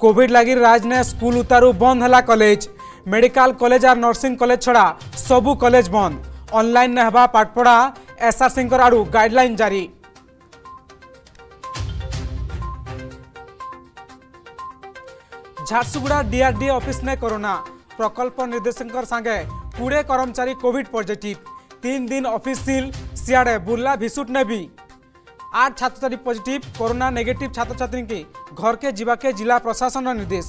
Covid লাগি রাজনে school উতারু বন্ধ হেলা কলেজ মেডিকাল কলেজ আর নর্সিং কলেজ ছড়া সবু কলেজ বন্ধ অনলাইন না হবা পাঠপড়া এসআরসিঙ্কর আড়ু গাইডলাইন জারি ঝারসুগুড়া ডিআরডিএ অফিস নে করোনা প্রকল্প নির্দেশকর সাগে কুড়ে কর্মচারী কোভিড পজিটিভ তিন দিন অফিস সিল সিয়াড়ে বুর্লা ভিসুট নেবি आठ छात्रछात्री पॉजिटिव कोरोना नेगेटिव छात्रछात्री के घर के जीवाके जिला प्रशासन निर्देश।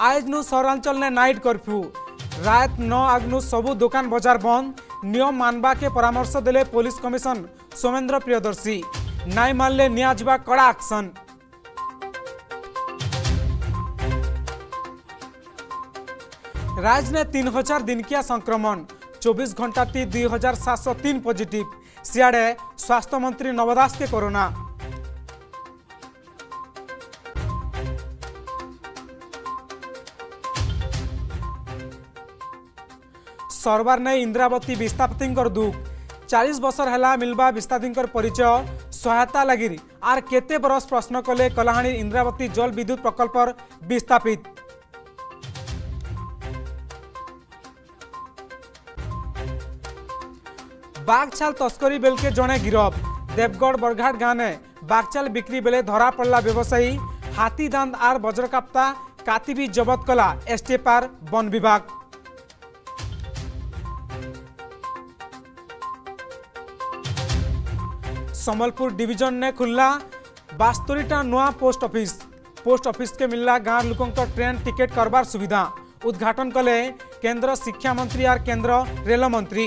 आज नु सहरांचल ने नाइट कर्फ्यू। रात नौ आगनु सबू दुकान बजार बंद नियम मानवा के परामर्श दे पुलिस कमिशन सोमेन्द्र प्रियदर्शी। नाई मानले निया कड़ा एक्शन राज्य ने तीन हज़ार दिनकिया संक्रमण। चौबीस घंटा टी दुई हज़ार सात सौ तीन पजिट सियाड़े स्वास्थ्य मंत्री दास के कोरोना। सरबार नहीं इंद्रावती विस्थापति दुख। चालीस बर्ष है मिलवा विस्थापी परिचय। सहायता लगी आर केते बरस प्रश्न कले कलाहानी इंद्रावती जल विद्युत प्रकल्प विस्थापित। বাঘছাল তস্করি বেলকে জনে গিরফ দেবগড় বরঘাট গাঁনে বাঘছাল বিক্রি বেলে ধরা পড়লা ব্যবসায়ী হাতি দাঁত আর বজ্রকাপ্তা কাতিবি জবত কলা এসটিএফআর বন বিভাগ सम्बलपुर डिवीजन ने खुलला बास्तरीटा नुआ पोस्ट ऑफिस पोस्ट ऑफिस के मिलला गाँव लोकों ट्रेन टिकेट करवार सुविधा उद्घाटन कले केंद्र शिक्षा मंत्री और केंद्र रेल मंत्री